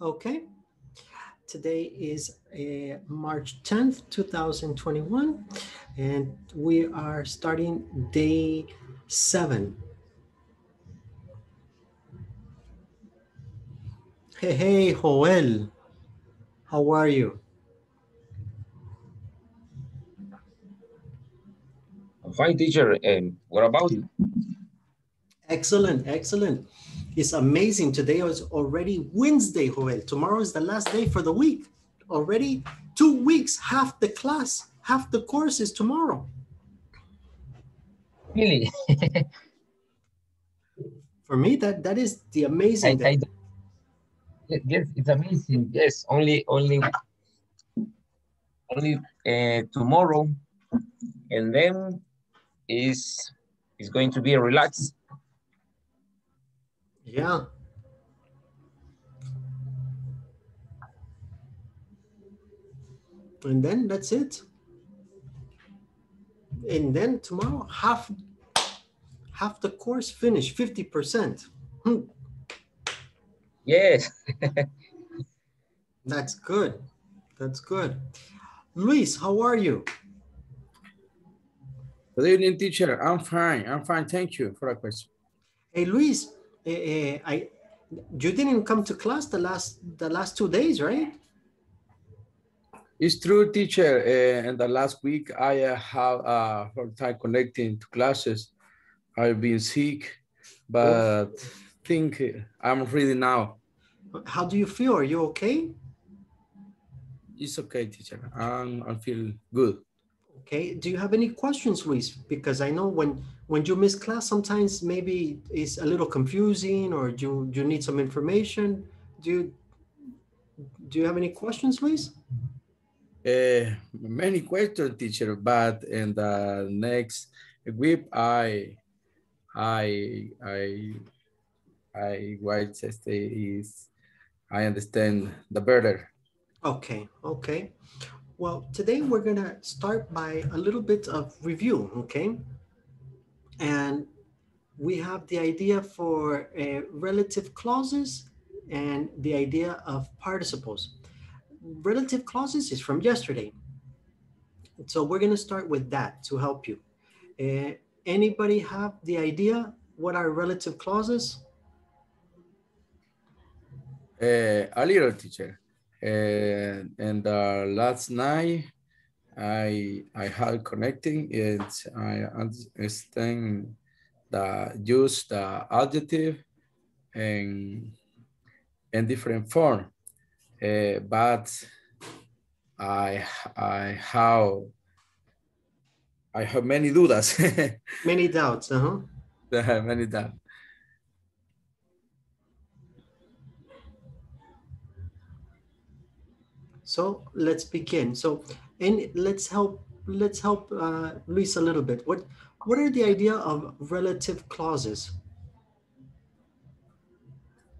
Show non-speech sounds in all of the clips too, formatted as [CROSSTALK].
Okay. Today is uh, March 10th, 2021, and we are starting day seven. Hey, hey, Joel. How are you? I'm fine, teacher. And what about you? Excellent, excellent. It's amazing. Today is already Wednesday, Joel. Tomorrow is the last day for the week. Already two weeks, half the class, half the course is tomorrow. Really? [LAUGHS] For me, that that is the amazing. I, Ye- yes, it's amazing. Yes, only, only, only uh, tomorrow, and then is is going to be a relaxed. Yeah. And then that's it. And then tomorrow, half half the course finished, 50%. Hmm, Yes. that's good. That's good. Luis, how are you? Good evening, teacher. I'm fine. I'm fine. Thank you for a question. Hey, Luis, I you didn't come to class the last the last two days, right? It's true, teacher. Uh, in the last week, I uh, have a hard time connecting to classes. I've been sick, but think I'm ready now. How do you feel? Are you okay? It's okay, teacher. I'm, I feel good. Okay. Do you have any questions, Luis? Because I know when when you miss class, sometimes maybe it's a little confusing, or you you need some information. Do you do you have any questions, Luis? Uh, many questions, teacher, but in the next week, I, I, I, I, what is, I understand the better. Okay, okay. Well, today we're gonna start by a little bit of review, okay? And we have the idea for uh, relative clauses and the idea of participles. Relative clauses is from yesterday. So we're gonna start with that to help you. Uh, anybody have the idea what are relative clauses? Uh, a little teacher. Uh, and uh, last night, I I had connecting it. I understand the use the adjective and in different form. Uh, but I I have I have many dudas. [LAUGHS] Many doubts, uh-huh. I [LAUGHS] many doubts. So let's begin. So, and let's help let's help uh, Luis a little bit. What what are the idea of relative clauses?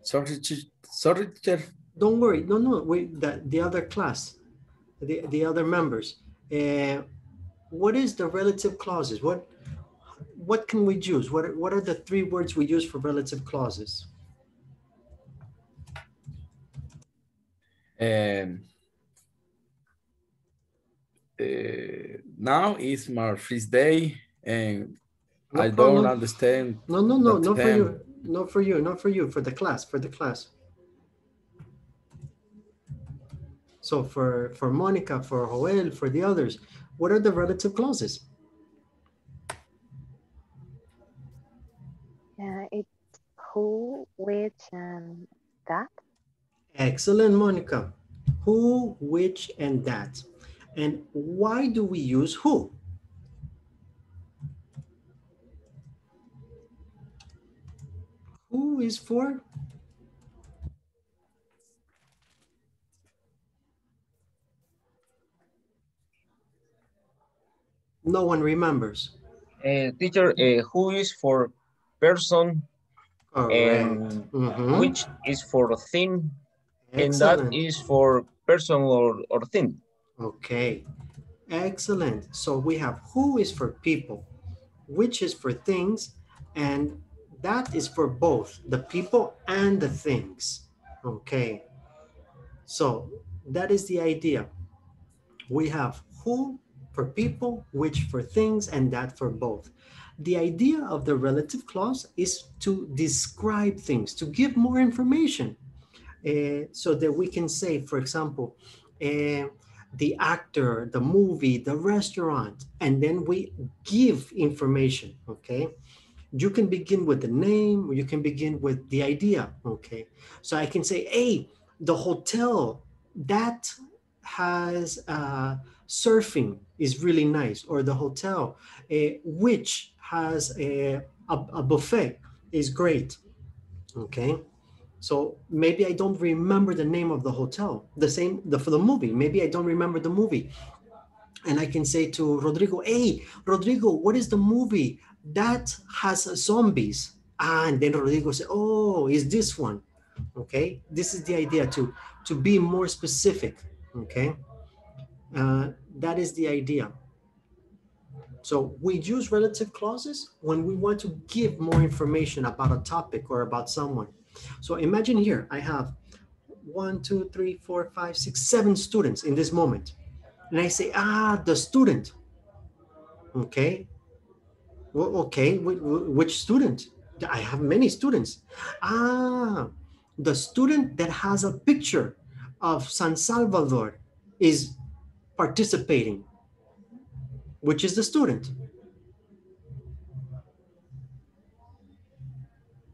Sorry, sorry, teacher. Don't worry. No, no. Wait. The the other class, the the other members. Uh, what is the relative clauses? What what can we use? What are, what are the three words we use for relative clauses? Um, now is my first day and No I don't understand. No, no, no, not for you. Not for you. Not for you. For the class. For the class. So for for Monica, for Joel, for the others, what are the relative clauses? Uh, it's who, which, and that. Excellent, Monica. Who, which, and that. And why do we use who? Who is for? No one remembers. Uh, teacher, uh, who is for person and Mhm. which is for thing and that is for person or, or thing. Okay, excellent. So we have who is for people, which is for things, and that is for both the people and the things. Okay, So that is the idea. We have who for people, which for things, and that for both. The idea of the relative clause is to describe things, to give more information, uh, so that we can say, for example, uh, the actor, the movie, the restaurant, and then we give information, okay? You can begin with the name, you can begin with the idea, okay? So I can say, hey, the hotel that has uh, surfing is really nice, or the hotel uh, which has a, a, a buffet is great, okay? So maybe I don't remember the name of the hotel. The same the, for the movie. Maybe I don't remember the movie. And I can say to Rodrigo, hey, Rodrigo, what is the movie that has zombies? And then Rodrigo said, oh, is this one? Okay, this is the idea to, to be more specific. Okay, uh, that is the idea. So we use relative clauses when we want to give more information about a topic or about someone. So imagine here, I have one, two, three, four, five, six, seven students in this moment. And I say, ah, the student. Okay. Well, okay, which student? I have many students. Ah, the student that has a picture of San Salvador is participating. Which is the student?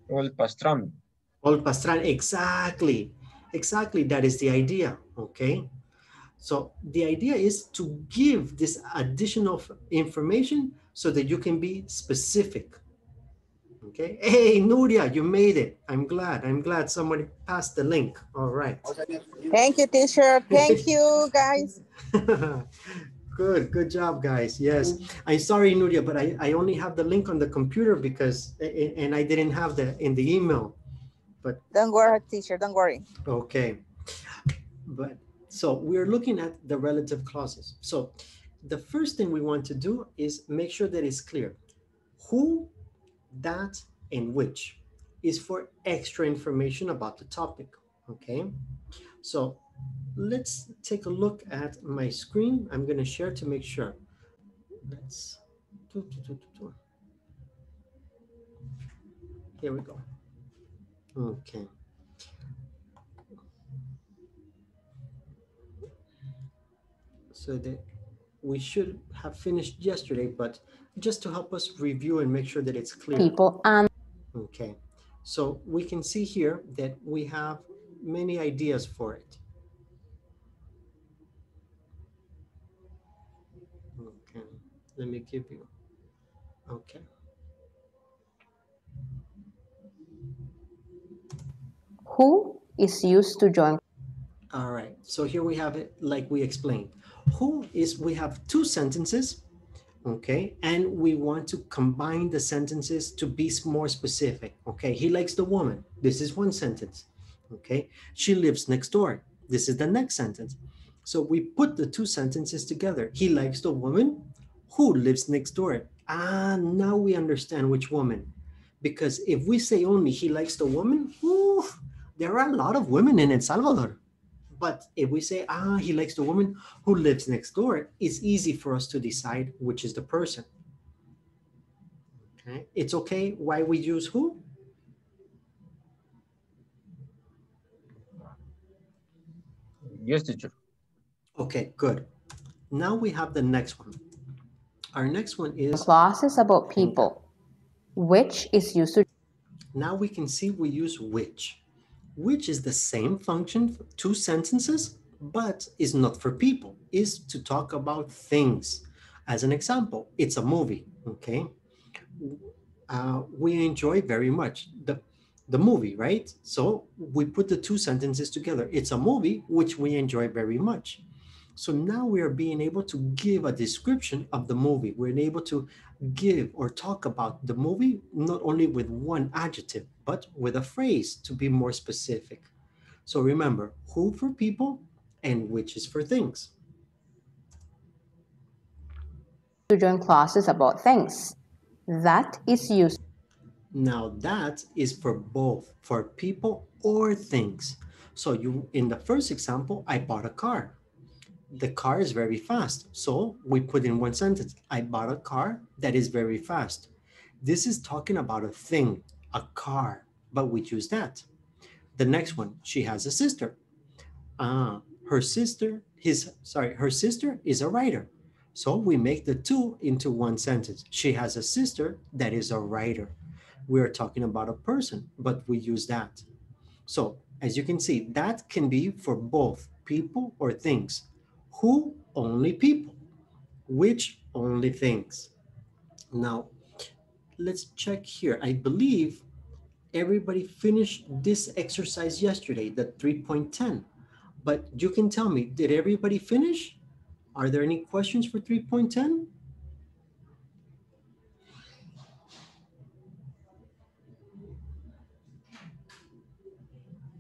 Well, Pastran. Pastran, exactly. Exactly, that is the idea, okay? So the idea is to give this additional information so that you can be specific. Okay. Hey, Nuria, you made it. I'm glad. I'm glad somebody passed the link. All right. Thank you, teacher. Thank you, guys. [LAUGHS] good. Good job, guys. Yes. I'm sorry, Nuria, but I, I only have the link on the computer because, and I didn't have the in the email but don't worry teacher don't worry. Okay. But so we're looking at the relative clauses. So the first thing we want to do is make sure that it's clear who that and which is for extra information about the topic okay? So let's take a look at my screen. I'm going to share to make sure. Let's here we go Okay. So that we should have finished yesterday, but just to help us review and make sure that it's clear. People and okay. So we can see here that we have many ideas for it. Okay, let me give you, okay. Who is used to join. All right. So here we have it like we explained. Who is, we have two sentences, okay? And we want to combine the sentences to be more specific, okay? He likes the woman. This is one sentence, okay? She lives next door. This is the next sentence. So we put the two sentences together. He likes the woman who lives next door. Ah, now we understand which woman. Because if we say only he likes the woman, whoo, there are a lot of women in El Salvador. But if we say, ah, he likes the woman who lives next door, it's easy for us to decide which is the person. Okay, it's okay why we use who? Yes, teacher. Okay, good. Now we have the next one. Our next one is clauses about people, which is used to. Now we can see we use which which is the same function, two sentences, but is not for people, is to talk about things. As an example, it's a movie, okay? Uh, we enjoy very much the, the movie, right? So we put the two sentences together. It's a movie which we enjoy very much. So now we are being able to give a description of the movie. We're able to give or talk about the movie not only with one adjective, but with a phrase to be more specific. So remember, who for people and which is for things. To join classes about things. That is used. Now that is for both, for people or things. So you, in the first example, I bought a car. The car is very fast. So we put in one sentence, I bought a car that is very fast. This is talking about a thing, a car, but we choose that. The next one, she has a sister. Ah, her sister, his, sorry, her sister is a writer. So we make the two into one sentence. She has a sister that is a writer. We're talking about a person, but we use that. So as you can see, that can be for both people or things. Who? Only people. Which? Only things. Now, let's check here. I believe everybody finished this exercise yesterday, the 3.10. But you can tell me, did everybody finish? Are there any questions for 3.10?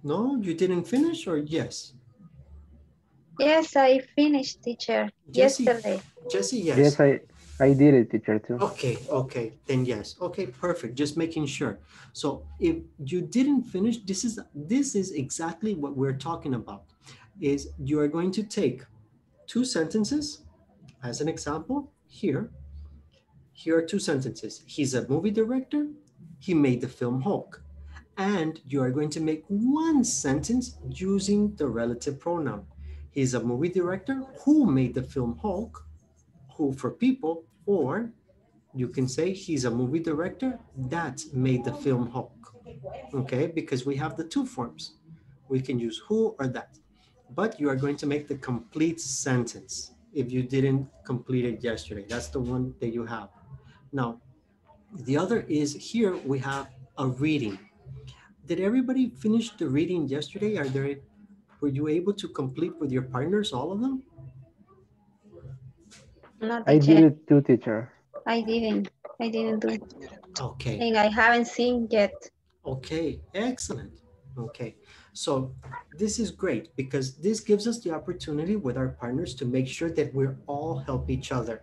No, you didn't finish or yes? Yes, I finished, teacher, Jesse, yesterday. Jesse, yes. Yes, I, I did it, teacher, too. Okay, okay, then yes. Okay, perfect. Just making sure. So if you didn't finish, this is this is exactly what we're talking about. Is you are going to take two sentences as an example here. Here are two sentences. He's a movie director. He made the film Hulk. And you are going to make one sentence using the relative pronoun. He's a movie director who made the film Hulk, who for people, or you can say he's a movie director that made the film Hulk. Okay, because we have the two forms. We can use who or that. But you are going to make the complete sentence if you didn't complete it yesterday. That's the one that you have. Now, the other is here we have a reading. Did everybody finish the reading yesterday? Are there, were you able to complete with your partners, all of them? No, I did teacher, it too, teacher. I didn't, I didn't do it. Okay. And I haven't seen yet. Okay, excellent. Okay, so this is great because this gives us the opportunity with our partners to make sure that we're all help each other.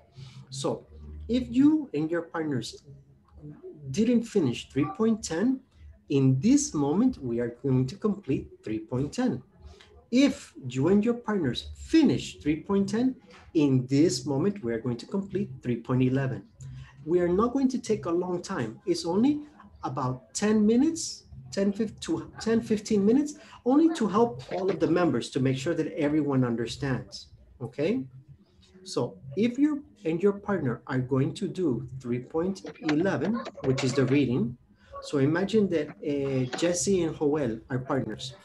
So if you and your partners didn't finish 3.10, in this moment, we are going to complete 3.10. If you and your partners finish 3.10, in this moment, we are going to complete 3.11. We are not going to take a long time. It's only about 10 minutes, 10, to 10, 15 minutes, only to help all of the members to make sure that everyone understands, okay? So if you and your partner are going to do 3.11, which is the reading, so imagine that uh, Jesse and Joel are partners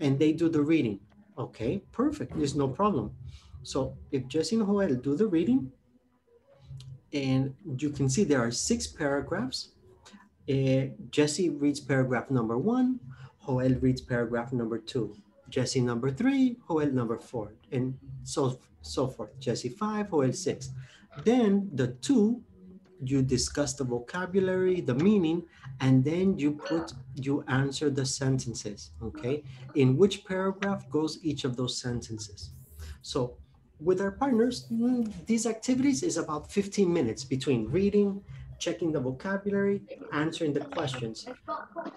and they do the reading. Okay, perfect, there's no problem. So if Jesse and Joel do the reading, and you can see there are six paragraphs. Uh, Jesse reads paragraph number one, Joel reads paragraph number two, Jesse number three, Joel number four, and so, so forth. Jesse five, Joel six. Then the two, you discuss the vocabulary, the meaning, and then you put, you answer the sentences, okay? In which paragraph goes each of those sentences. So with our partners, mm, these activities is about 15 minutes between reading, checking the vocabulary, answering the questions.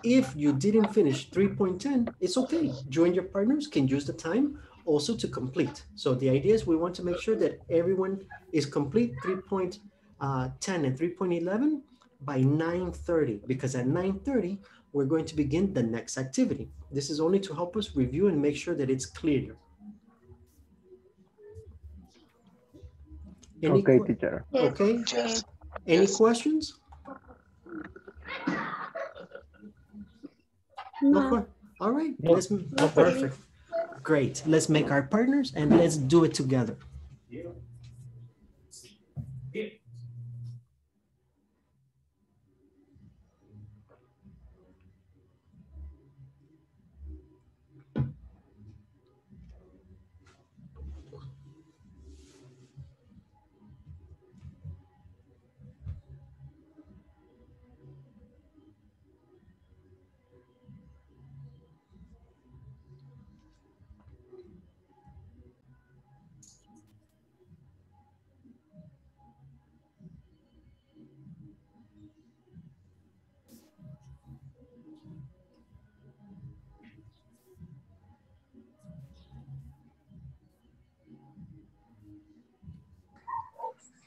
If you didn't finish 3.10, it's okay. You and your partners can use the time also to complete. So the idea is we want to make sure that everyone is complete 3.10 Uh, and 3.11 by 9.30 because at 9.30, we're going to begin the next activity. This is only to help us review and make sure that it's clear. Any Okay, que- teacher. Yes. Okay, any questions? No No, All right, No. let's, oh, perfect. Great, let's make our partners and let's do it together.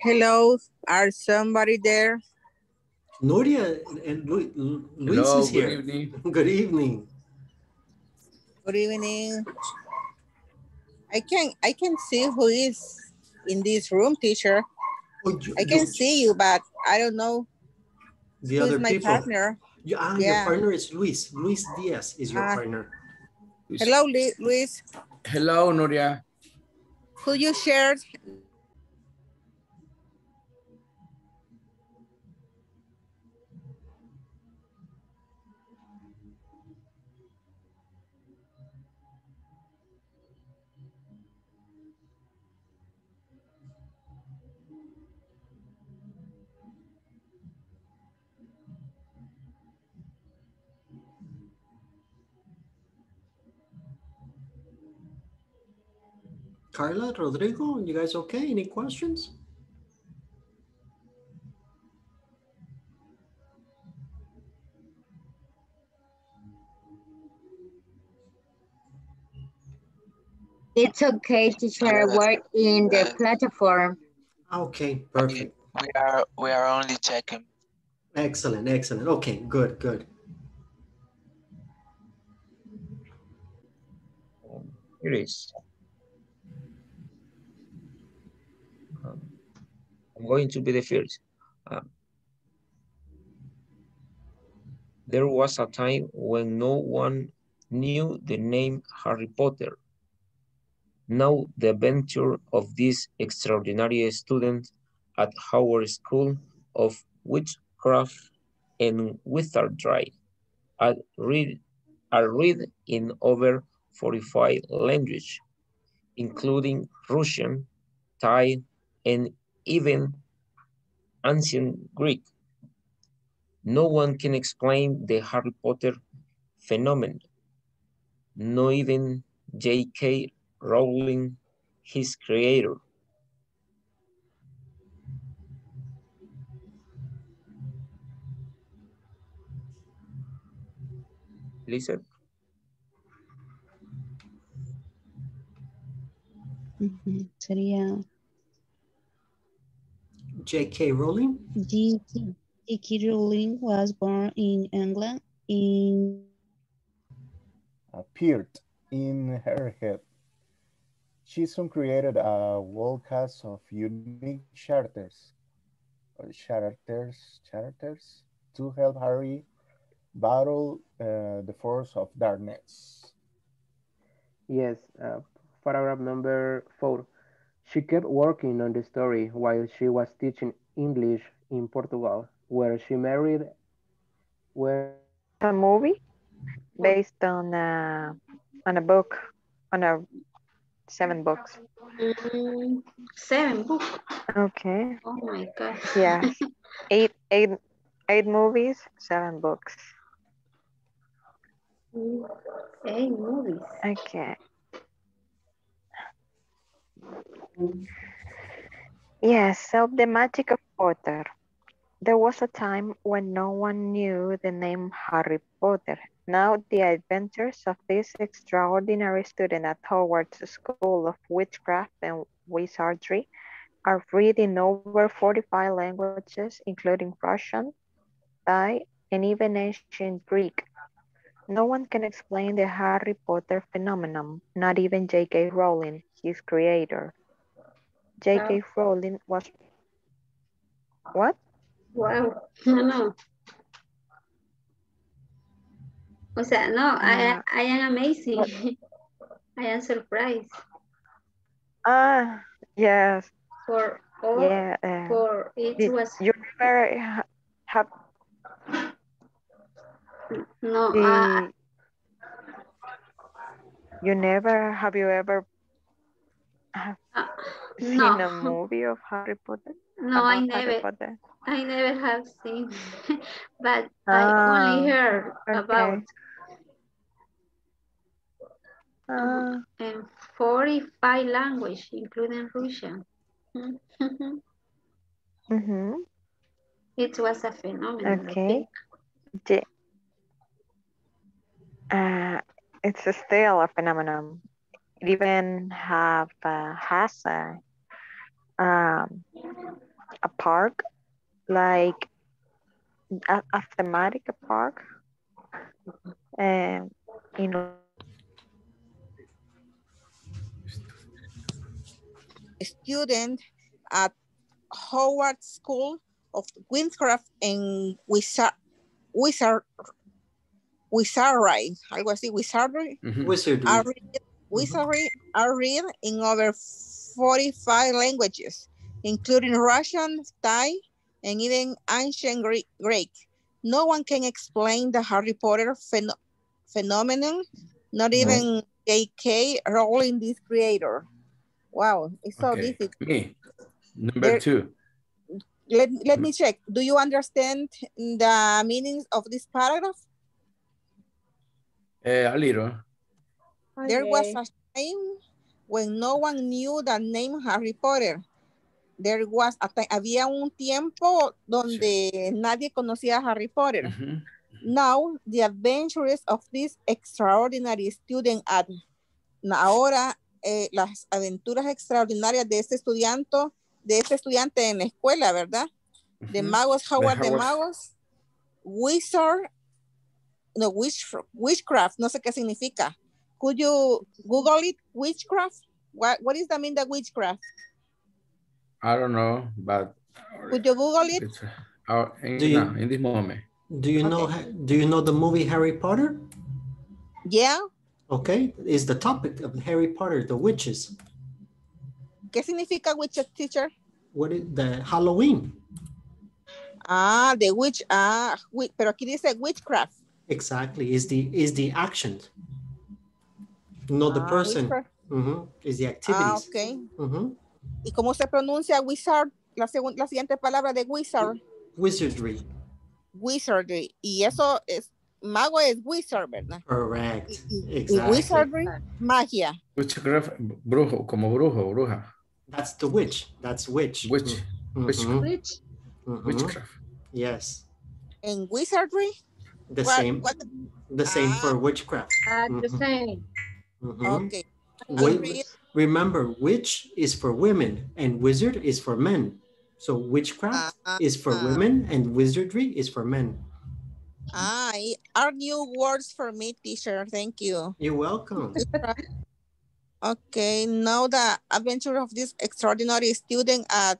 Hello, are somebody there? Nuria and Lu- Lu- Luis Hello, is good evening. [LAUGHS] Good evening. Good evening. I can I can see who is in this room, teacher. Oh, you- I can you- see you, but I don't know the who's other my people. partner. You, ah, your partner is Luis. Luis Diaz is your Ah. partner. Hello, Luis. Hello, Nuria. Could you share Carla, Rodrigo, you guys okay? Any questions? It's okay, teacher. We're in the platform. Okay, perfect. We are we are only checking. Excellent, excellent. Okay, good, good. Here it is. I'm going to be the first. Um, there was a time when no one knew the name Harry Potter. Now the adventure of this extraordinary student at Howard School of Witchcraft and Wizardry are read, are read in over 45 languages, including Russian, Thai, and even ancient Greek. No one can explain the Harry Potter phenomenon, not even J.K. Rowling, his creator. Listen. Ujú, mm-hmm. Sería J.K. Rowling? J.K. J.K. Rowling was born in England in appeared in her head. She soon created a whole cast of unique characters, or characters, characters to help Harry battle uh, the force of darkness. Yes, uh, paragraph number four. She kept working on the story while she was teaching English in Portugal, where she married. Where A movie based on a, on a book, on a seven books. Mm, seven book. Okay. Oh my god. Yeah. [LAUGHS] eight, eight, eight movies, seven books. Eight movies. Okay. Yes, so the magic of Potter. There was a time when no one knew the name Harry Potter. Now the adventures of this extraordinary student at Hogwarts School of Witchcraft and Wizardry are read in over 45 languages, including Russian, Thai, and even ancient Greek. No one can explain the Harry Potter phenomenon, not even J.K. Rowling, his creator. J.K. Rowling was what? Wow. No, no. O sea, no, I, I am amazing. [LAUGHS] I am surprised Ah, yes, for all, yeah. uh, for it was, you never have no, the uh, you never have you ever have uh, seen no, a movie of Harry Potter? no, I never, Potter? I never have seen, [LAUGHS] but I only Ah, heard about okay. Ah, in 45 language, including Russian. mhm. [LAUGHS] It was a phenomenon, Okay. Uh, it's still a phenomenon. It even have uh, has a um, a park, like a, a thematic park. Um, in student at Howard School of Windcraft and Wizard, Wizard, Wizardry, algo así, Wizardry, Wizardry. are read, Wizardry are read in over 45 languages, including Russian, Thai, and even ancient Greek. Greek. No one can explain the Harry Potter phen phenomenon, not even J.K. Rowling, this creator. Wow, it's so Okay. difficult. Me, number There- two. Let, let mm. me check. Do you understand the meanings of this paragraph? Eh, a little. There was a time when no one knew the name Harry Potter. There was a ti- había un tiempo donde nadie conocía a Harry Potter. Now, the adventures of this extraordinary student at ahora eh, las aventuras extraordinarias de este estudiante, de este estudiante en la escuela, ¿verdad? De magos, De Howard de Howard. magos, wizard, no, witch, witchcraft, no sé qué significa. Could you Google it, witchcraft? What, what is the mean of witchcraft? I don't know, but Could you Google it? uh, in, Do you- no, in this moment. Do you know do you know the movie Harry Potter? Yeah. Okay, is the topic of Harry Potter, the witches. ¿Qué significa witch teacher? What is the Halloween? Ah, the witch, ah, wi- pero aquí dice witchcraft. Exactly, is the is the action. Not the Ah, person. witchcraft. Mhm, Is the Ah, activities. ok. Mhm. ¿Y cómo se pronuncia wizard? La, segun- la siguiente palabra de wizard. Wizardry. Wizardry. Y eso es, mago es wizard, ¿verdad? Correct. Y Exactly. wizardry, magia. Witchcraft, brujo, como brujo, bruja. That's the witch. That's witch. Witch. Mhm. Witchcraft. Witch. Mhm. Witchcraft. Yes. En wizardry, The What- same. what- The same for witchcraft. Ah, the Mhm. same. Mhm. okay. Read- remember, witch is for women and wizard is for men. So witchcraft Ah, is for ah. women and wizardry is for men. Y- are new words for me, teacher. Thank you. You're welcome. [LAUGHS] Okay, now the adventure of this extraordinary student at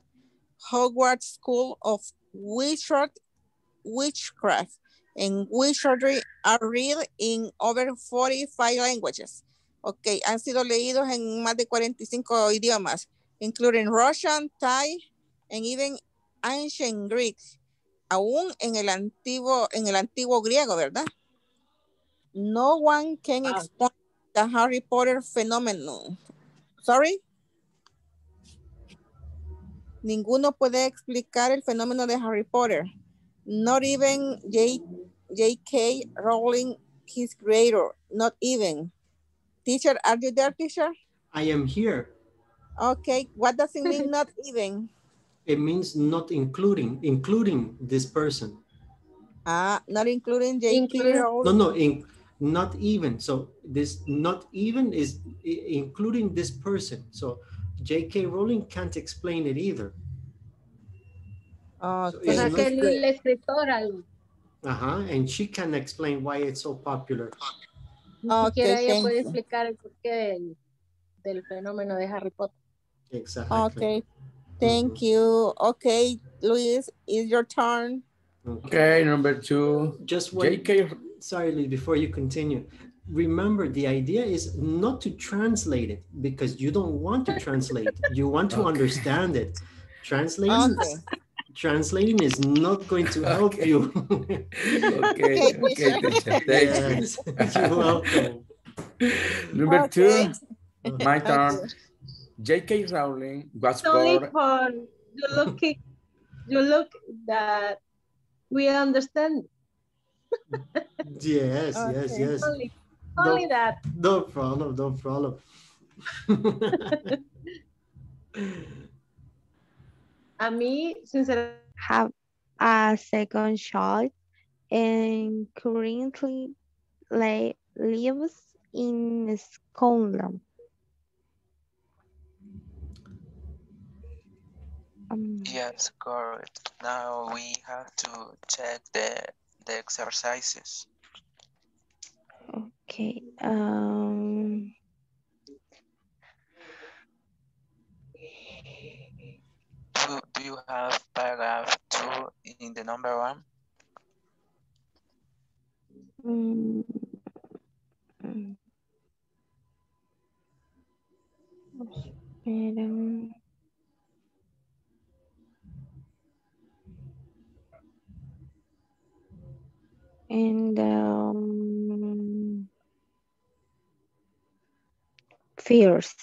Hogwarts School of Witchcraft, Witchcraft and Wizardry are read in over 45 languages. Okay, han sido leídos en más de 45 idiomas, including Russian, Thai, and even ancient Greek. Aún en el antiguo, en el antiguo griego, ¿verdad? No one can Wow. explain the Harry Potter phenomenon. Sorry? Ninguno puede explicar el fenómeno de Harry Potter. Not even J- J.K. Rowling, his creator. Not even. Teacher, are you there, teacher? I am here. Okay, what does it mean [LAUGHS] not even? It means not including, including this person. Ah, not including J.K. Including- No, Rowling. no, in, not even. So this not even is including this person. So J.K. Rowling can't explain it either. Oh, So O it's sea not- que la escritora Uh-huh, and she can explain why it's so popular. ni Okay, siquiera ella thank puede you. explicar el porqué del, del fenómeno de Harry Potter. Exactly. Okay, thank you. Okay, Luis, it's your turn. Okay, number two. Just one. JK. Sorry, Lee, before you continue. Remember, the idea is not to translate it because you don't want to translate. You want to Okay. understand it. Translating, Okay. Translating is not going to help Okay. you. [LAUGHS] Okay, okay, teacher. Thank you. yes, you're welcome. Number Okay. two, [LAUGHS] my turn. J.K. Rowling was It's only born. for you look, you look that we understand. Yes, yes, Okay. yes. Only, only No, that. no problem, no problem. [LAUGHS] A mí, sinceramente, Have a second child and currently li- lives in Scotland. Um, Yes, correct. Now we have to check the the exercises. okay. Um, Do, do you have paragraph two in the number one? mm, mm. Espera. And um, fears.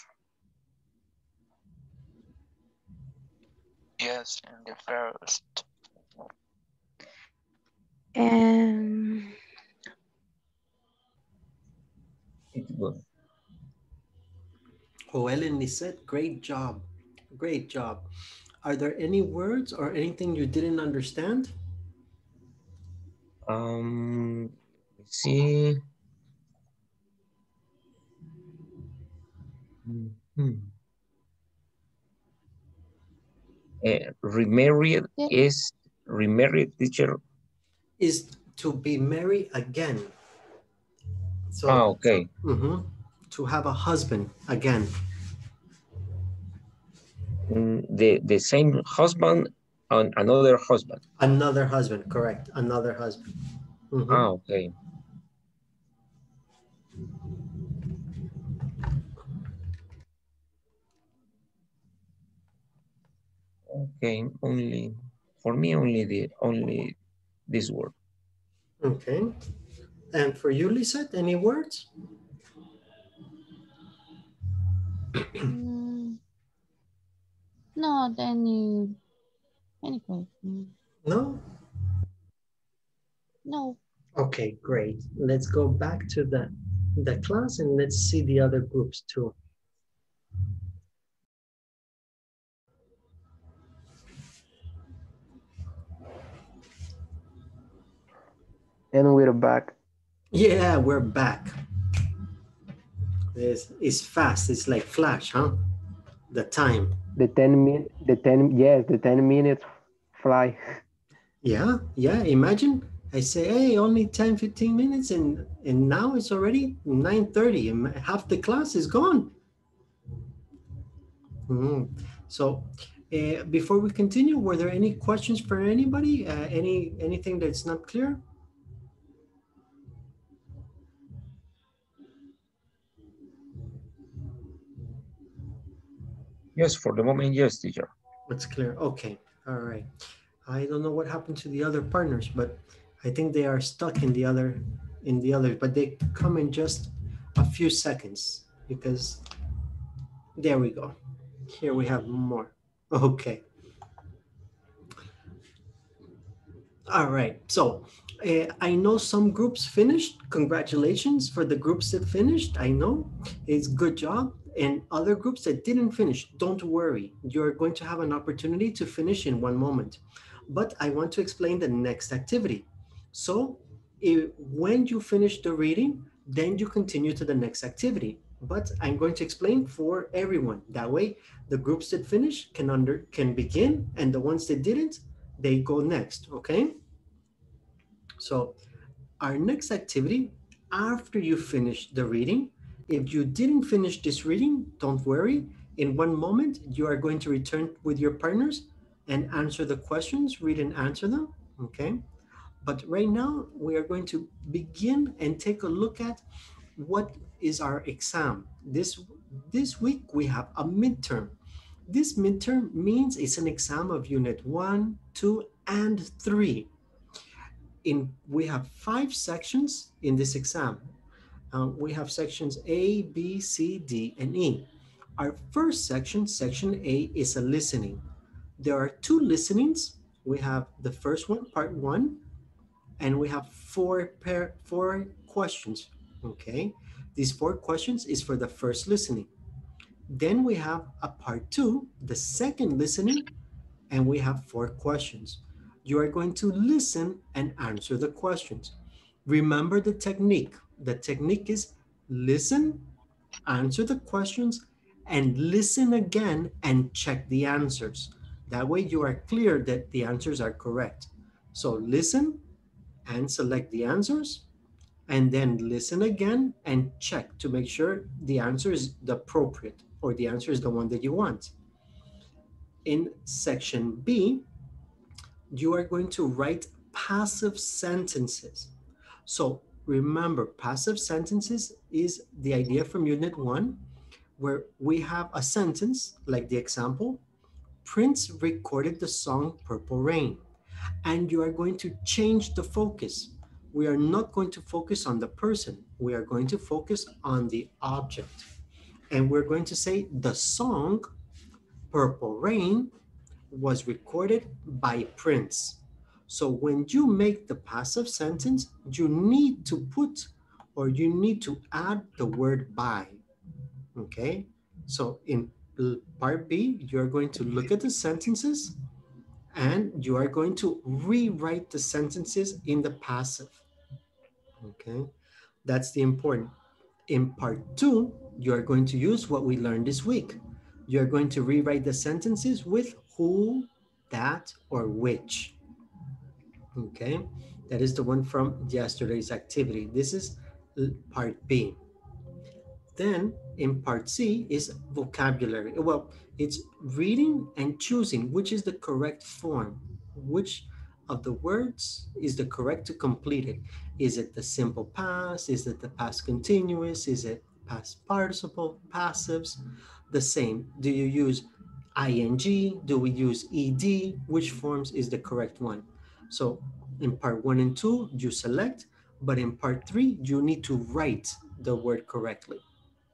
Yes, in the first. And Good. Joel and Lisette, great job. Great job. Are there any words or anything you didn't understand? Um, let's see. Mhm. Eh, remarried Yeah. is remarried teacher. Is to be married again. So, Ah, okay. mhm, to have a husband again. Mm, The the same husband and another husband. Another husband, correct. Another husband. Mhm. Ah, okay. Okay, only for me only the only this word. Okay. And for you, Lisette, any words? Mm, not any any question. No? No. Okay, great. Let's go back to the, the class and let's see the other groups too. And we're back. Yeah, we're back. It's, it's fast. It's like flash, huh? The time. The 10 min the 10 yes, the 10 minutes fly. Yeah, yeah. Imagine I say, hey, only 10, 15 minutes, and and now it's already 9:30, and half the class is gone. Mhm. So, uh, before we continue, were there any questions for anybody? Uh, any anything that's not clear? Yes, for the moment, yes, teacher. It's clear. Okay. All right. I don't know what happened to the other partners, but I think they are stuck in the other in the other, but they come in just a few seconds because there we go. Here we have more. [LAUGHS] Okay. All right. So uh, I know some groups finished. Congratulations for the groups that finished. I know it's good job. And other groups that didn't finish, don't worry. You're going to have an opportunity to finish in one moment. But I want to explain the next activity. So if, when you finish the reading, then you continue to the next activity. But I'm going to explain for everyone. That way, the groups that finish can under can begin, and the ones that didn't, they go next. Okay. So our next activity, after you finish the reading, if you didn't finish this reading, don't worry. In one moment, you are going to return with your partners and answer the questions, read and answer them. Okay. But right now, we are going to begin and take a look at what is our exam. This, this week, we have a midterm. This midterm means it's an exam of unit one, two, and three. In, we have five sections in this exam. Uh, we have sections A, B, C, D, and E. Our first section, section A, is a listening. There are two listenings. We have the first one, part one, and we have four pair, four questions. Okay, these four questions is for the first listening. Then we have a part two, the second listening, and we have four questions. You are going to listen and answer the questions. Remember the technique. The technique is listen, answer the questions, and listen again and check the answers. That way you are clear that the answers are correct. So listen and select the answers and then listen again and check to make sure the answer is the appropriate or the answer is the one that you want. In section B, you are going to write passive sentences. So remember, passive sentences is the idea from unit one, where we have a sentence, like the example, Prince recorded the song Purple Rain, and you are going to change the focus. We are not going to focus on the person. We are going to focus on the object. And we're going to say the song Purple Rain was recorded by Prince. So when you make the passive sentence, you need to put or you need to add the word by. Okay, so in part B, you're going to look at the sentences and you are going to rewrite the sentences in the passive. Okay, that's the important. In part two, you are going to use what we learned this week. You're going to rewrite the sentences with who, that, or which. Okay, that is the one from yesterday's activity. This is part B. Then in part C is vocabulary. Well, it's reading and choosing which is the correct form, which of the words is the correct to complete it. Is it the simple past? Is it the past continuous? Is it past participle, passives? The same. Do you use ing? Do we use ed? Which forms is the correct one? So in part one and two, you select, but in part three, you need to write the word correctly.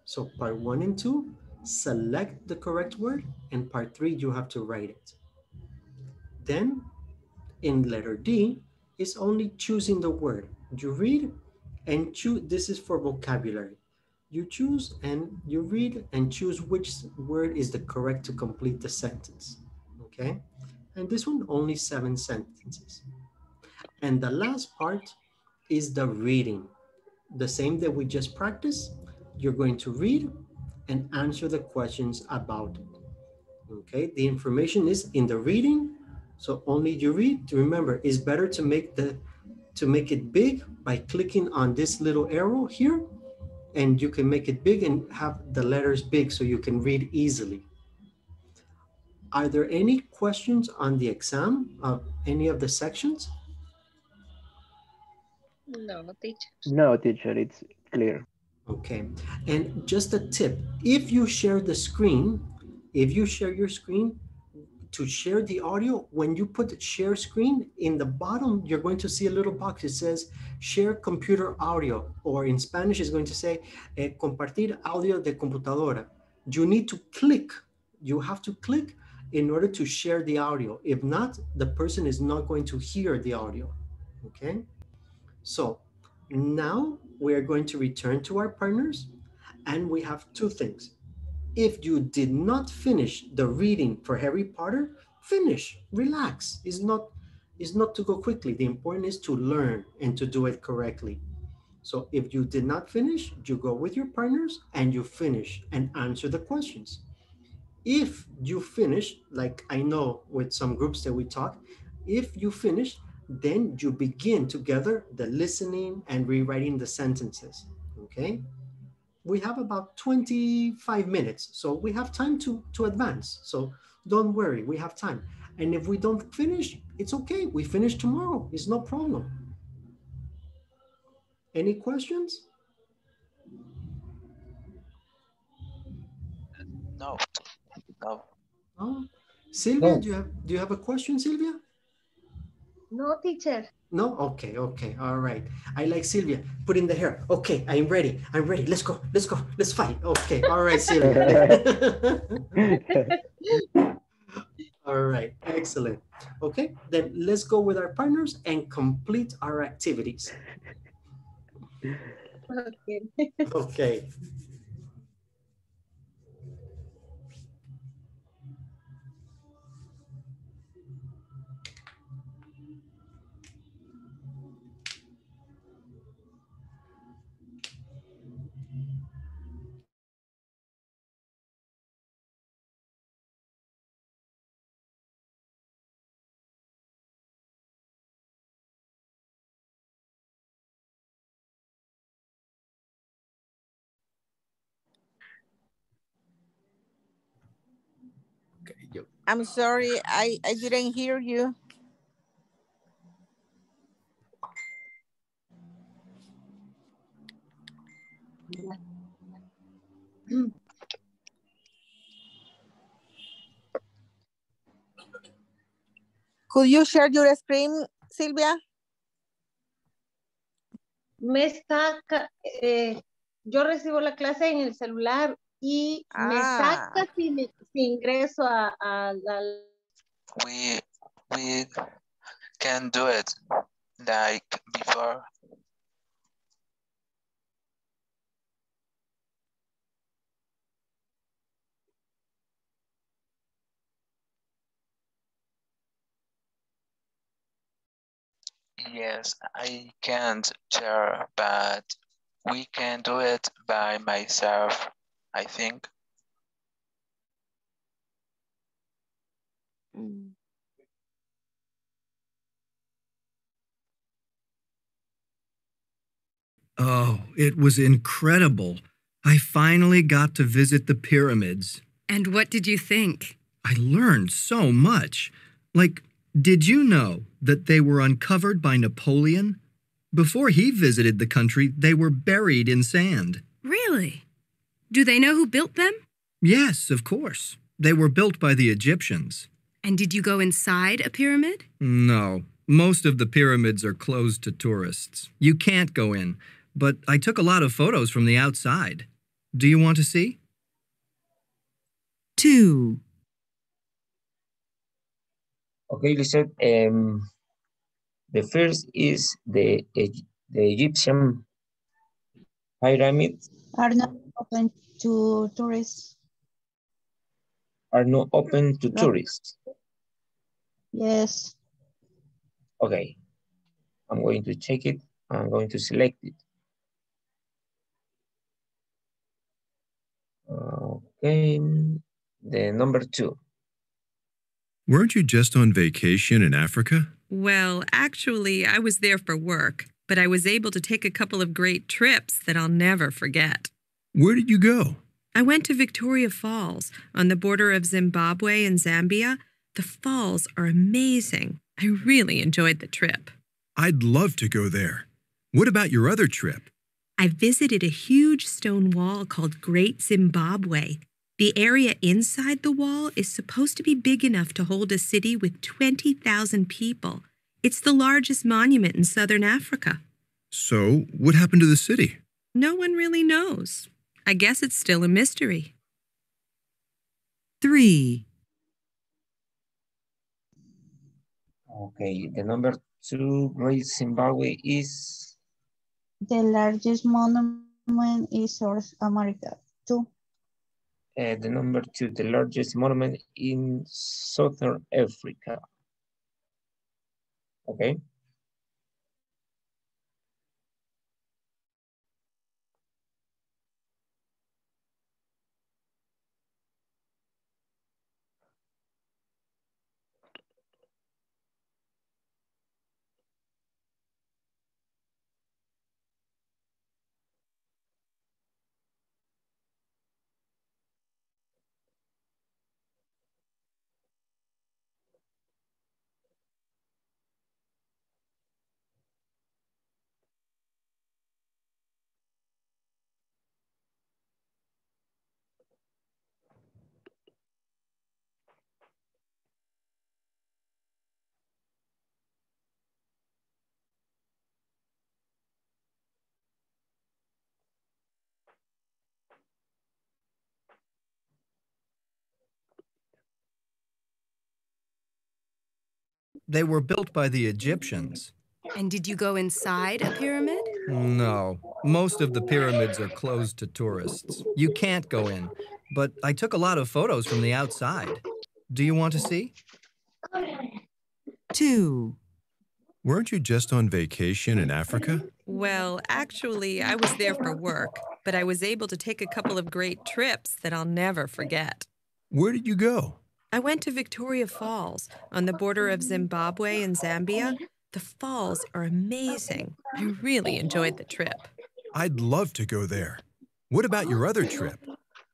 So part one and two, select the correct word, and part three, you have to write it. Then in letter D, is only choosing the word. You read and choose, this is for vocabulary. You choose and you read and choose which word is the correct to complete the sentence, okay? And this one, only seven sentences. And the last part is the reading. The same that we just practiced, you're going to read and answer the questions about it. Okay, the information is in the reading, so only you read. Remember, it's better to make the to make it big by clicking on this little arrow here, and you can make it big and have the letters big so you can read easily. Are there any questions on the exam of any of the sections? No, teacher. No, teacher, it's clear. Okay, and just a tip, if you share the screen, if you share your screen, to share the audio, when you put share screen in the bottom, you're going to see a little box. It says share computer audio, or in Spanish, it's going to say eh, compartir audio de computadora. You need to click, you have to click in order to share the audio. If not, the person is not going to hear the audio, okay? So now we are going to return to our partners and we have two things. If you did not finish the reading for Harry Potter, finish, relax. It's not, it's not to go quickly. The important is to learn and to do it correctly. So if you did not finish, you go with your partners and you finish and answer the questions. If you finish, like I know with some groups that we talk, if you finish, then you begin together the listening and rewriting the sentences, okay? We have about 25 minutes, so we have time to, to advance. So don't worry, we have time. And if we don't finish, it's okay. We finish tomorrow, it's no problem. Any questions? No, no. Oh, Sylvia, No. do you have do you have a question, Sylvia? No, teacher. No? Okay, okay, all right. I like Sylvia. Put in the hair. Okay, I'm ready. I'm ready. Let's go. Let's go. Let's fight. Okay, all right, Sylvia. [LAUGHS] all right, excellent. Okay, then let's go with our partners and complete our activities. Okay. Okay. I'm sorry, I, I didn't hear you. Could you share your screen, Silvia? Me saca, eh, yo recibo la clase en el celular y me Ah. saca si, me, si ingreso a, a la... We we can do it like before. Yes, I can't share, but we can do it by myself, I think. Mm. Oh, it was incredible. I finally got to visit the pyramids. And what did you think? I learned so much. Like, did you know that they were uncovered by Napoleon? Before he visited the country, they were buried in sand. Really? Do they know who built them? Yes, of course. They were built by the Egyptians. And did you go inside a pyramid? No, most of the pyramids are closed to tourists. You can't go in, but I took a lot of photos from the outside. Do you want to see? Two. Okay, Lisette. Um, the first is the the Egyptian pyramid Are not open to tourists. are not open to No. tourists. Yes. Okay, I'm going to check it. I'm going to select it. Okay, the number two. Weren't you just on vacation in Africa? Well, actually, I was there for work, but I was able to take a couple of great trips that I'll never forget. Where did you go? I went to Victoria Falls on the border of Zimbabwe and Zambia. The falls are amazing. I really enjoyed the trip. I'd love to go there. What about your other trip? I visited a huge stone wall called Great Zimbabwe. The area inside the wall is supposed to be big enough to hold a city with 20,000 people. It's the largest monument in southern Africa. So, what happened to the city? No one really knows. I guess it's still a mystery. Three. Okay, the number two, Great Zimbabwe is The largest monument is South America. Two. uh, the number two, the largest monument in Southern Africa. Okay. They were built by the Egyptians. And did you go inside a pyramid? No, most of the pyramids are closed to tourists. You can't go in, but I took a lot of photos from the outside. Do you want to see? Two. Weren't you just on vacation in Africa? Well, actually, I was there for work, but I was able to take a couple of great trips that I'll never forget. Where did you go? I went to Victoria Falls on the border of Zimbabwe and Zambia. The falls are amazing. I really enjoyed the trip. I'd love to go there. What about your other trip?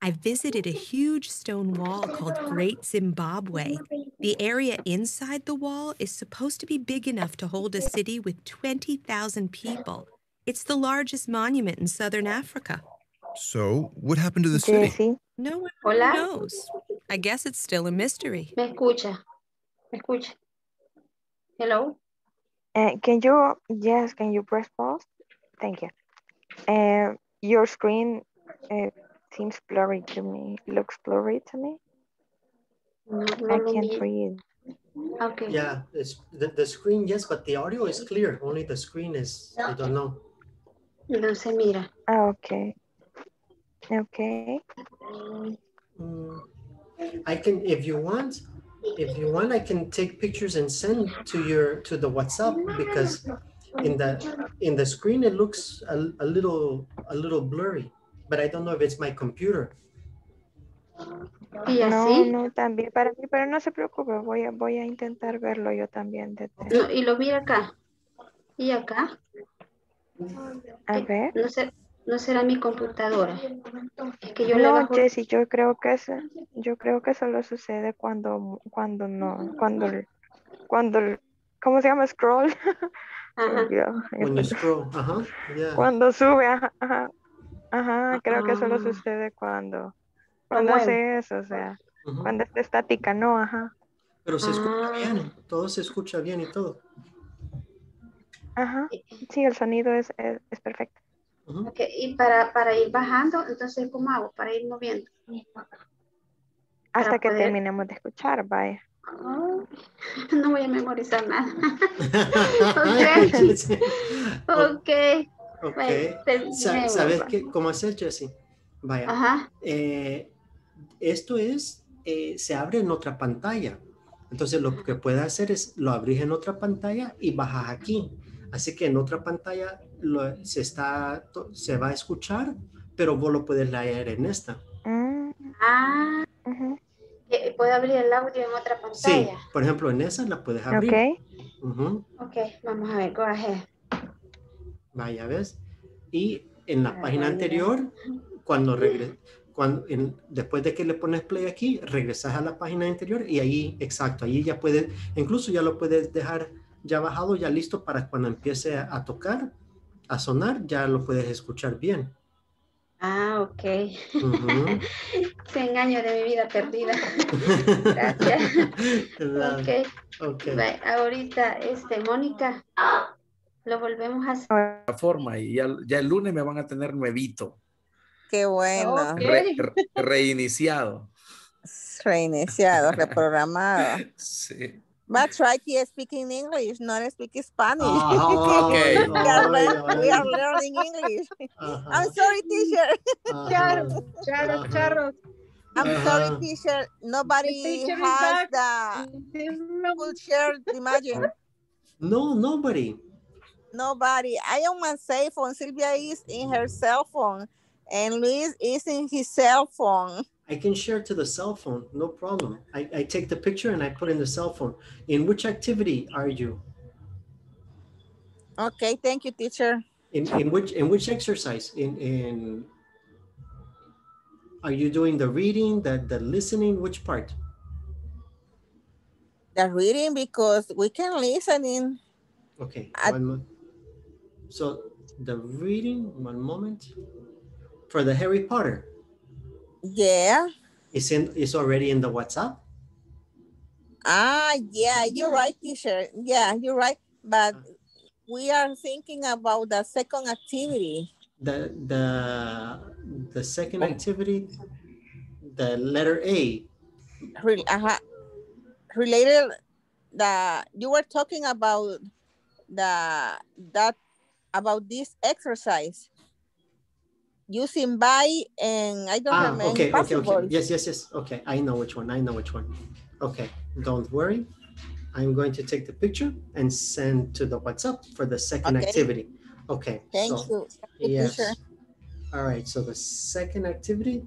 I visited a huge stone wall called Great Zimbabwe. The area inside the wall is supposed to be big enough to hold a city with 20,000 people. It's the largest monument in southern Africa. So, what happened to the city? Jessie, No one Hola. knows. I guess it's still a mystery. Me escucha. Me escucha. Hello. uh, can you, yes, can you press pause? Thank you. Uh, your screen uh, seems blurry to me, looks blurry to me. No, I no lo can't vi. read. Okay. Yeah, it's, the, the screen, yes, but the audio is clear. Only the screen is, I don't know. No se mira. Ah, Okay. Okay. Mm, I can, if you want, if you want, I can take pictures and send to your, to the WhatsApp because in the, in the screen, it looks a, a little, a little blurry, but I don't know if it's my computer. Y No, así. no, también para mí, pero no se preocupe, voy a, voy a intentar verlo yo también. desde- No, y lo mira acá. Y acá. A ver. No, sé, no será mi computadora. Es que yo le No, bajo. Jessy, yo creo que es, yo creo que solo sucede cuando, cuando no, cuando, el- cuando, el- ¿cómo se llama? Scroll. [LAUGHS] You español. scroll, ajá, yeah. Cuando sube, ajá, ajá, ajá, creo que solo Ah. sucede cuando, cuando hace eso, o sea, cuando está estática, no, ajá, Pero se escucha Ah. bien, todo se escucha bien y todo. ajá, sí, el sonido es, es, es perfecto. Ujú. Ok, Y para, para ir bajando, entonces, ¿cómo hago? Para ir moviendo. Hasta Para que poder- terminemos de escuchar, vaya. Ah, [LAUGHS] no voy a memorizar nada. [LAUGHS] Ok. Ok. Bueno, Sa- ¿Sabes qué? cómo hacer, Jessie? Vaya. Ajá. eh, esto es, eh, se abre en otra pantalla. Entonces lo que puedes hacer es lo abrís en otra pantalla y bajas aquí. Así que en otra pantalla lo- se, está, to- se va a escuchar, pero vos lo puedes leer en esta. Ah, ujú, que puedo abrir el audio en otra Sí, pantalla. por ejemplo, en esa la puedes abrir. Ok, Ujú, Ok, vamos a ver, go ahead. Vaya, ¿ves? Y en la Ah, página anterior, cuando regre- cuando en- después de que le pones play aquí, regresas a la página anterior y ahí, exacto, ahí ya puedes, incluso ya lo puedes dejar ya bajado, ya listo para cuando empiece a, a tocar, a sonar, ya lo puedes escuchar bien. Ah, ok. Ujú. [LAUGHS] 100 años de mi vida perdida. [LAUGHS] Gracias. Ok. Ok. Bye. Ahorita, este, Mónica, lo volvemos a hacer. La forma y ya, ya el lunes me van a tener nuevito, Qué bueno. re- re- reiniciado. Reiniciado, reprogramado. [LAUGHS] Sí. But try to speak in English, not speak Spanish. Ah, [LAUGHS] Okay. we, are ay, learn- we are learning English. Ajá, I'm sorry, teacher. ajá, Charros, charros, ajá. charros. I'm Uh-huh. sorry, teacher. Nobody teacher has the full share imagine. No, nobody. Nobody. I am on my cell phone. Sylvia is in her cell phone. And Luis is in his cell phone. I can share to the cell phone, no problem. I, I take the picture and I put in the cell phone. In which activity are you? Okay, thank you, teacher. In, in which in which exercise? In in are you doing the reading, the, the listening, which part? The reading because we can listen in. Okay, I- one So the reading, one moment. For the Harry Potter, Yeah. It's in is already in the WhatsApp. Ah, yeah, you're right, teacher. Yeah, you're right. But we are thinking about the second activity. The the the second Oh. activity, the letter A. Re- uh Related the you were talking about the that about this exercise using by and I don't Ah, remember okay, okay, okay. Yes, yes, yes. Okay, I know which one. I know which one. Okay, don't worry. I'm going to take the picture and send to the WhatsApp for the second Okay. activity. Okay. Thank so, you. Yes. teacher. All right. So the second activity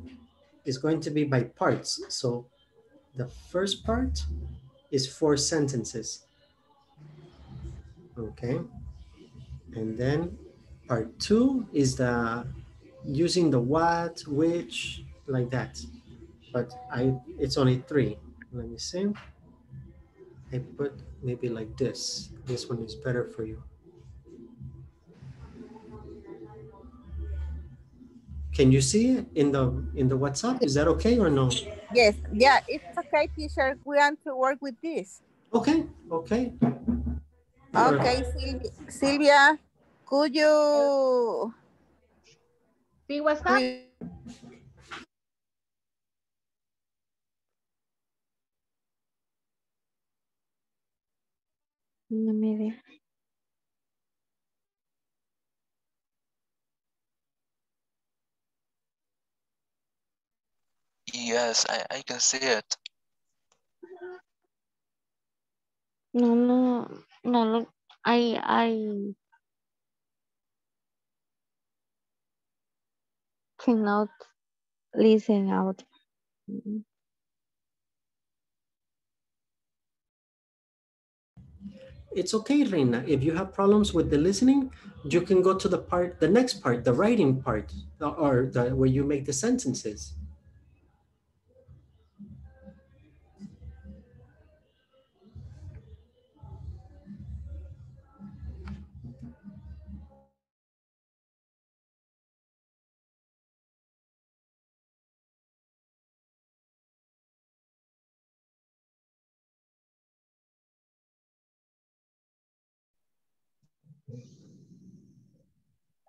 is going to be by parts. So the first part is four sentences. Okay. And then part two is the using the what, which, like that. But I, it's only three. Let me see. I put maybe like this. This one is better for you. Can you see it in the in the WhatsApp? Is that okay or no? Yes, yeah, it's okay, teacher. We want to work with this. Okay, okay. Okay, Sylvia, Sylvia could you see what's up? No me ve. Yes, I, I can see it. No, no, no, look, I, I cannot listen out. It's okay, Reina. If you have problems with the listening, you can go to the part, the next part, the writing part, or the, where you make the sentences.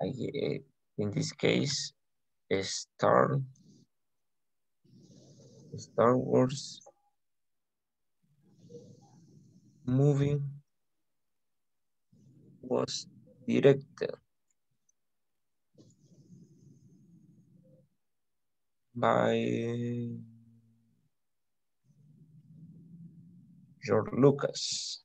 Eh, in this case, Star, Star Wars movie was directed by George Lucas.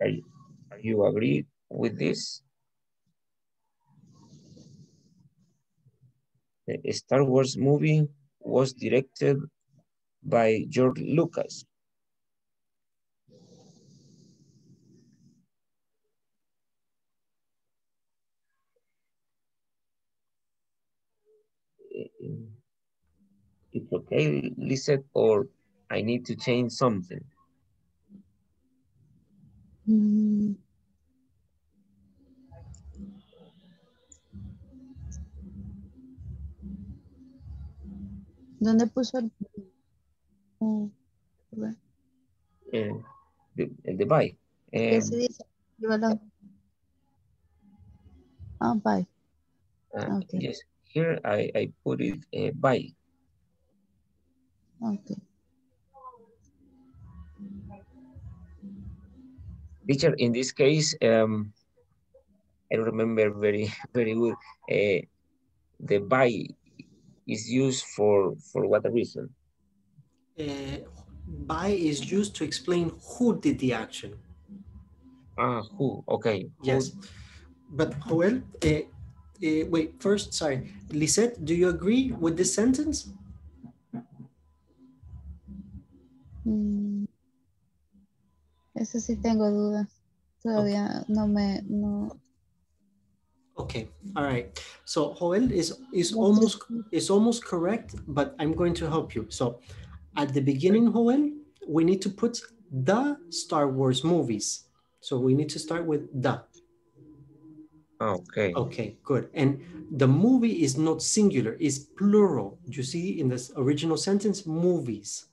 Are you, are you agree with this? The Star Wars movie was directed by George Lucas. It's okay, Lizette, or I need to change something. Mm. ¿Dónde puso el... Oh, bueno. Eh, the, the buy. ¿Qué Um, se dice? Llévala. Ah, bye. uh, Okay. Yes, here I, I put it uh, buy. Okay. Teacher, in this case, um, I don't remember very, [LAUGHS] very good. Uh, the buy is used for, for what reason? Uh, by is used to explain who did the action. Ah, who? Okay. who- Yes. But Joel, uh, uh, wait, first, sorry. Lisette, do you agree with this sentence? Mm. Eso sí tengo dudas. Todavía no me, no. Okay, all right. So Joel is is almost is almost correct, but I'm going to help you. So at the beginning, Joel, we need to put the Star Wars movies. So we need to start with the. Okay. Okay, good. And the movie is not singular, it's plural. You see in this original sentence, movies.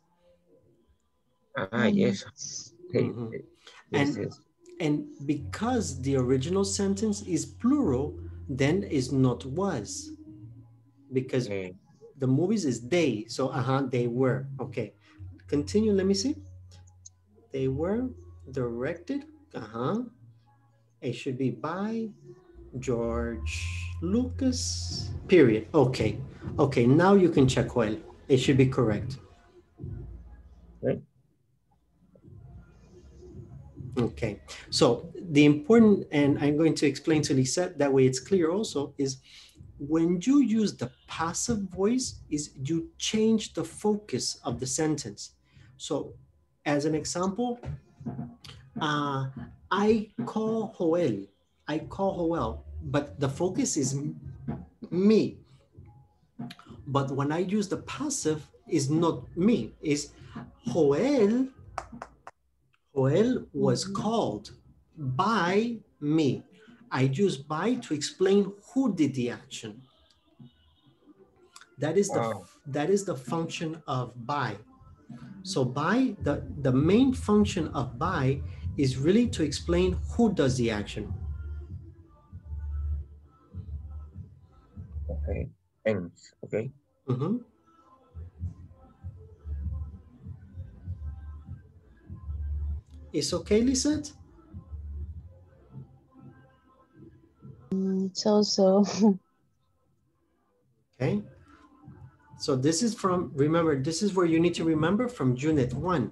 Ah, yes. Mhm. Yes, And yes. and because the original sentence is plural, then is not was. Because the movies is they. So uh-huh, they were. Okay. Continue. Let me see. They were directed. Uh-huh. It should be by George Lucas. Period. Okay. Okay. Now you can check well. It should be correct. Okay. Okay, so the important, and I'm going to explain to Lisette, that way it's clear also, is when you use the passive voice, is you change the focus of the sentence. So as an example, uh, I call Joel, I call Joel, but the focus is me. But when I use the passive, is not me, is Joel. Joel was called by me. I use by to explain who did the action. That is the that is the function of by. So by the the main function of by is really to explain who does the action. Okay. Thanks. Okay. Mhm. It's okay, Lisette? Mm, So, so. [LAUGHS] Okay. So this is from, remember, this is where you need to remember from unit one.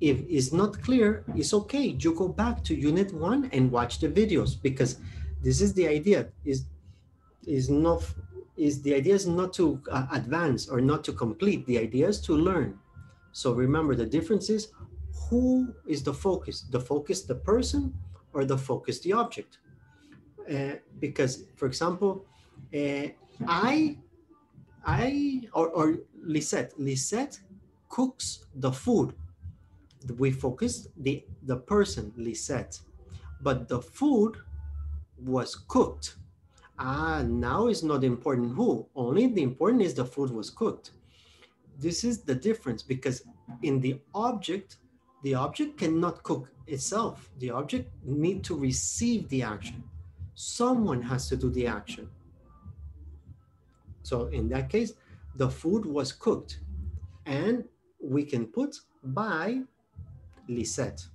If it's not clear, it's okay. You go back to unit one and watch the videos because this is the idea is, is not, is the idea is not to uh, advance or not to complete. The idea is to learn. So remember the difference is who is the focus? The focus, the person or the focus, the object? Uh, because for example, uh, I I or, or Lisette, Lisette cooks the food. We focus the the person Lisette, but the food was cooked. Ah, now it's not important who. Only the important is the food was cooked. This is the difference because in the object, the object cannot cook itself. The object need to receive the action. Someone has to do the action. So in that case, the food was cooked and we can put by Lisette.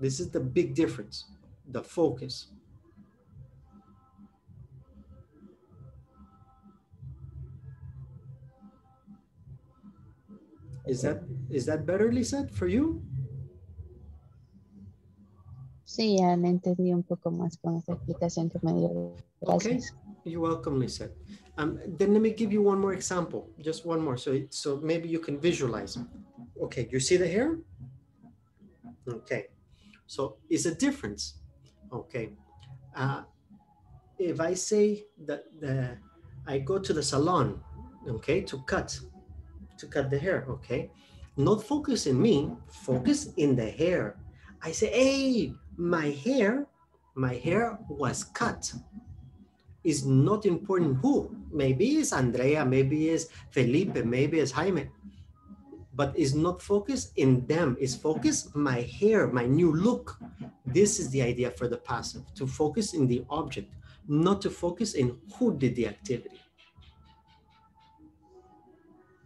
This is the big difference, the focus. Is that is that better, Lisette, for you? Sí, ya entendí un poco más con esta explicación que me dio. Okay, you're welcome, Lisa. Um, then let me give you one more example, just one more, so so maybe you can visualize. Okay, you see the hair? Okay, so it's a difference. Okay, uh, if I say that the I go to the salon, okay, to cut, to cut the hair, okay, not focus in me, focus in the hair. I say, hey, my hair, my hair was cut is not important who. Maybe it's Andrea, maybe it's Felipe, maybe it's Jaime, but it's not focused in them. It's focused my hair, my new look. This is the idea for the passive, to focus in the object, not to focus in who did the activity.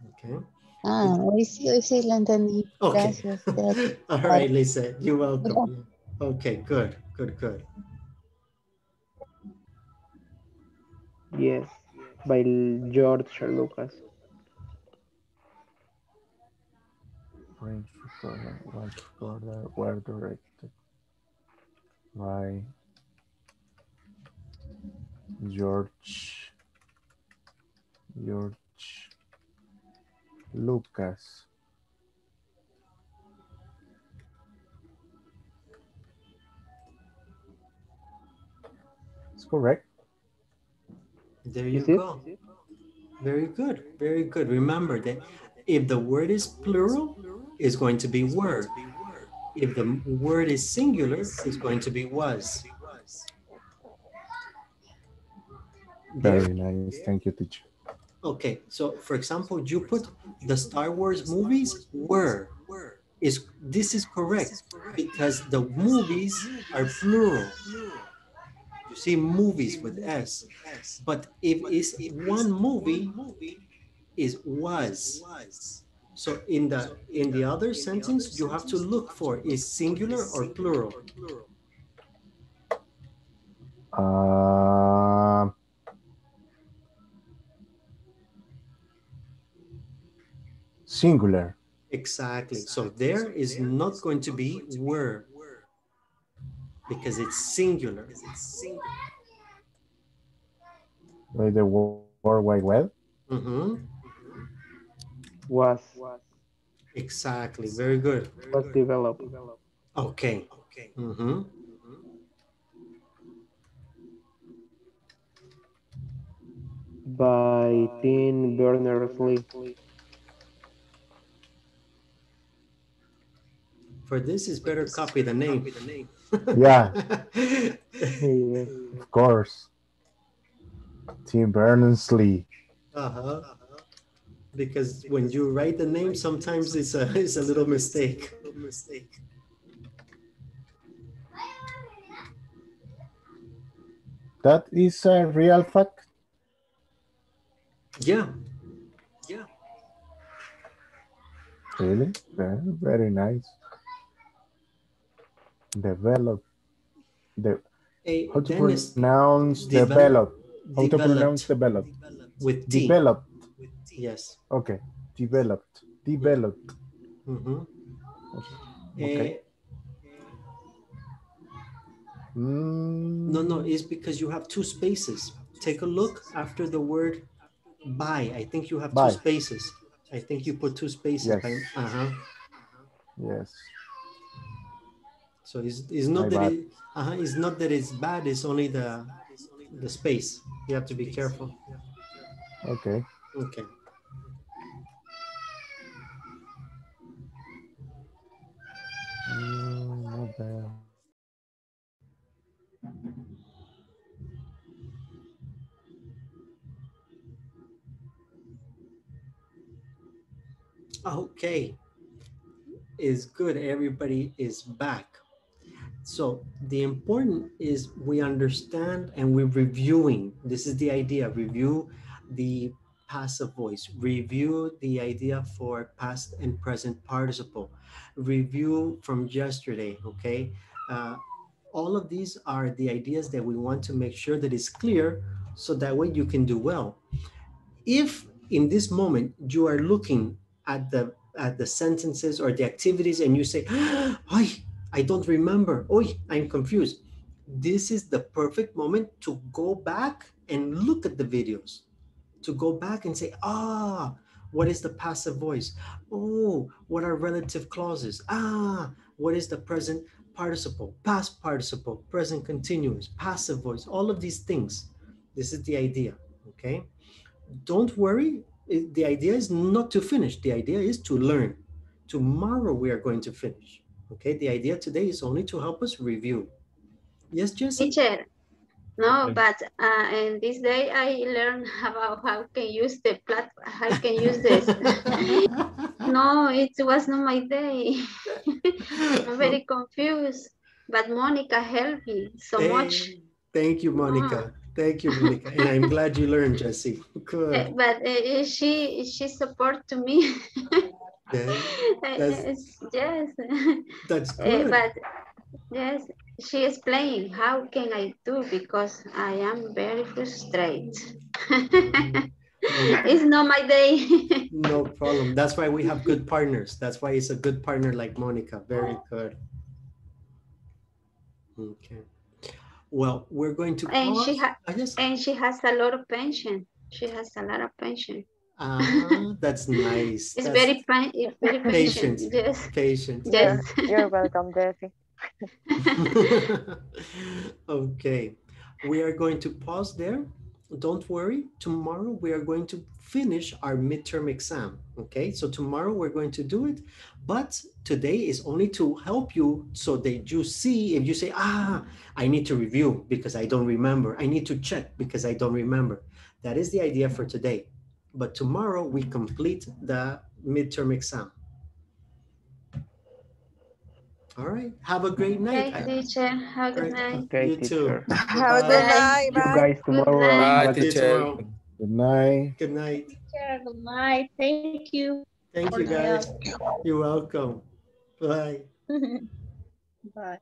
Okay. Ah, hoy sí, hoy sí lo entendí. Okay. Gracias. [LAUGHS] All right, Lisa, you're welcome. Okay, good, good, good. Yes, by George Lucas. French recorder was recorder were directed by George George Lucas. Correct. There you Is it? go. Very good, very good. Remember that if the word is plural, it's going to be were. If the word is singular, it's going to be was. Very nice. Thank you, teacher. Okay, so for example, you put the Star Wars movies were. Is this is correct because the movies are plural. See movies with S. But if it's one movie, is was. So in the in the other sentence, you have to look for is singular or plural. Um, singular. Exactly. So there is not going to be were because it's singular. Like the Wo- World Wide Web. Mhm. Was Exactly. Very good. was developed. Okay. Mhm. by Tim Berners-Lee. For this, is better copy the name. Yeah. [LAUGHS] Of course. Tim Berners-Lee. Uh-huh. Because when you write the name, sometimes it's a it's a little mistake. Little mistake. That is a real fact. Yeah. Yeah. Really? Very, very nice. Develop. The, Hey, how to Dennis, pronounce develop- develop? How to pronounce develop? with D. Developed. Yes. Okay. Developed. Developed. mm -hmm. Okay. Mm, no, no, it's because you have two spaces. Take a look after the word by. I think you have By. two spaces. I think you put two spaces. Yes. by- Uh-huh. yes. So it's, it's not My that bad. it, uh-huh, it's not that it's bad, it's only the the space. You have to be careful. Okay. Okay. Mm, not bad. Okay. Is good. Everybody is back. So the important is we understand and we're reviewing. This is the idea. Review the passive voice. Review the idea for past and present participle. Review from yesterday. Okay. Uh, all of these are the ideas that we want to make sure that it's clear so that way you can do well. If in this moment you are looking at the at the sentences or the activities and you say, [GASPS] "Ay, I don't remember. Oh, I'm confused." This is the perfect moment to go back and look at the videos. To go back and say, "Ah, what is the passive voice? Oh, what are relative clauses? Ah, what is the present participle, past participle, present continuous, passive voice, all of these things. This is the idea, okay? Don't worry, the idea is not to finish. The idea is to learn. Tomorrow we are going to finish, okay? The idea today is only to help us review. Yes, Jesse? Teacher, no, but uh, in this day I learned [LAUGHS] about how can use the plat, how can use this. [LAUGHS] no, it was not my day. [LAUGHS] I'm very confused. But Monica helped me so much. Thank you, Monica. Thank you, Monica. And I'm glad you learned, Jesse. Uh, Good. But uh, she she support to me. [LAUGHS] That's- yes. [LAUGHS] That's Uh, good. but yes, she is playing. How can I do? Because I am very frustrated. [LAUGHS] it's not my day. No problem. That's why we have good partners. That's why it's a good partner like Monica. Very good. Okay. Well, we're going to and she has and she has a lot of pension. She has a lot of pension. Ah, [LAUGHS] that's nice. It's That's very pa- it's very patient. patient. [LAUGHS] Yes. Patient. Yes. You're welcome, Jessie. [LAUGHS] okay. We are going to pause there. Don't worry. Tomorrow we are going to finish our midterm exam. Okay. So tomorrow we're going to do it. But today is only to help you so that you see if you say, ah, I need to review because I don't remember. I need to check because I don't remember. That is the idea for today. But tomorrow we complete the midterm exam. All right. Have a great night. Okay, teacher. Have a good night. Okay, You too. Have a good night. See you Bye. guys tomorrow. night. Bye, have a See teacher. Good night. Good night. Teacher, good night. Thank you. Thank you guys. You're welcome. Bye. [LAUGHS] Bye.